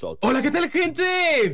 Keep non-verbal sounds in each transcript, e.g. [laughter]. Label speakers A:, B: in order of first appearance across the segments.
A: Hola, ¿qué tal gente?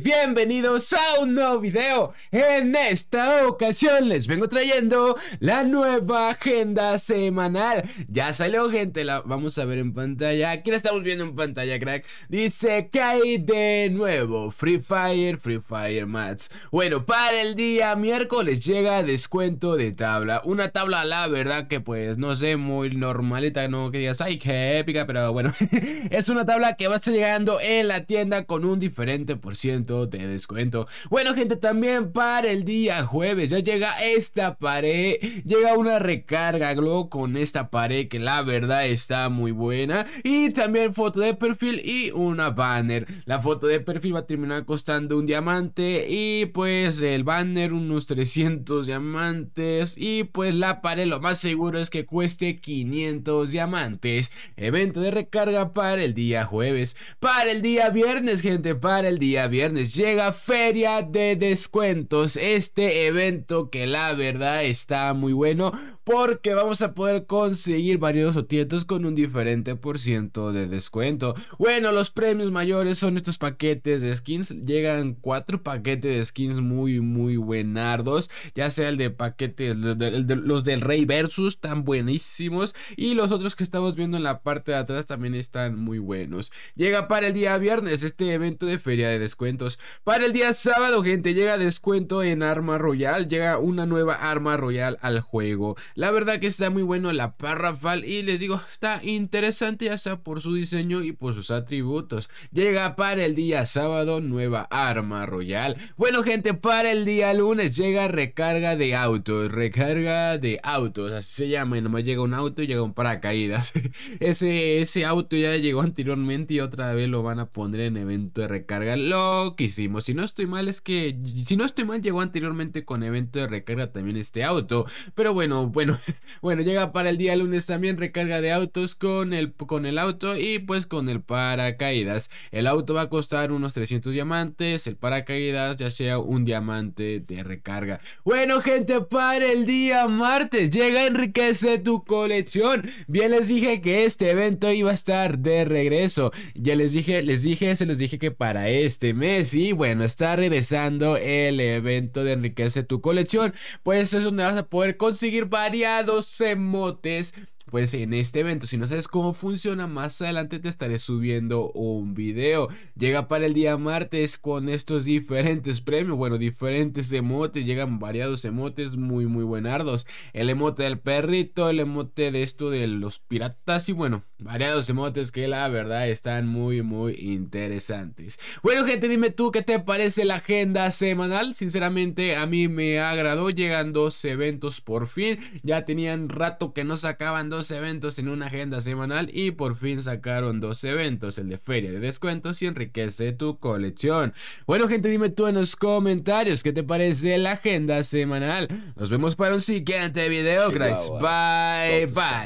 A: Bienvenidos a un nuevo video. En esta ocasión les vengo trayendo la nueva agenda semanal. Ya salió gente, la vamos a ver en pantalla. Aquí la estamos viendo en pantalla, crack. Dice que hay de nuevo Free Fire, Free Fire Mats. Bueno, para el día miércoles llega descuento de tabla. Una tabla, la verdad que pues no sé, muy normalita, no que digas, ay, qué épica, pero bueno. [laughs] es una tabla que va a estar llegando en la tienda con un diferente por ciento de descuento. Bueno gente, también para el día jueves ya llega esta pared, llega una recarga glow con esta pared que la verdad está muy buena y también foto de perfil y una banner. La foto de perfil va a terminar costando un diamante y pues el banner unos 300 diamantes y pues la pared lo más seguro es que cueste 500 diamantes. Evento de recarga para el día jueves. Para el día viernes gente, para el día viernes llega Feria de Descuentos. Este evento que la verdad está muy bueno porque vamos a poder conseguir varios otietos con un diferente por ciento de descuento. Bueno, los premios mayores son estos paquetes de skins. Llegan cuatro paquetes de skins muy, muy buenardos. Ya sea el de paquete, los del Rey Versus, tan buenísimos. Y los otros que estamos viendo en la parte de atrás también están muy buenos. Llega para el día viernes este evento de feria de descuentos. Para el día sábado, gente, llega descuento en arma royal. Llega una nueva arma royal al juego. La verdad que está muy bueno la Parrafal y les digo, está interesante ya sea por su diseño y por sus atributos. Llega para el día sábado nueva arma royal. Bueno gente, para el día lunes llega recarga de autos, recarga de autos, así se llama, y nomás llega un auto y llega un paracaídas. [laughs] ese, ese auto ya llegó anteriormente y otra vez lo van a poner en evento de recarga. Lo que hicimos, si no estoy mal es que, si no estoy mal llegó anteriormente con evento de recarga también este auto. Pero bueno, bueno [laughs] bueno, llega para el día lunes también recarga de autos con el, con el auto y pues con el paracaídas. El auto va a costar unos 300 diamantes, el paracaídas ya sea un diamante de recarga. Bueno gente, para el día martes llega enriquece tu colección. Bien les dije que este evento iba a estar de regreso. Ya les dije, les dije, se los dije que para este mes y bueno, está regresando el evento de enriquece tu colección. Pues es donde vas a poder conseguir varias dos emotes pues en este evento. Si no sabes cómo funciona, más adelante te estaré subiendo un video. Llega para el día martes con estos diferentes premios, bueno, diferentes emotes, llegan variados emotes muy muy buenardos. El emote del perrito, el emote de esto de los piratas y bueno, variados emotes que la verdad están muy muy interesantes. Bueno, gente, dime tú qué te parece la agenda semanal. Sinceramente, a mí me agradó. Llegan dos eventos por fin. Ya tenían rato que no sacaban dos eventos en una agenda semanal y por fin sacaron dos eventos, el de feria de descuentos y enriquece tu colección. Bueno gente, dime tú en los comentarios qué te parece la agenda semanal. Nos vemos para un siguiente video, cracks. Bye, bye.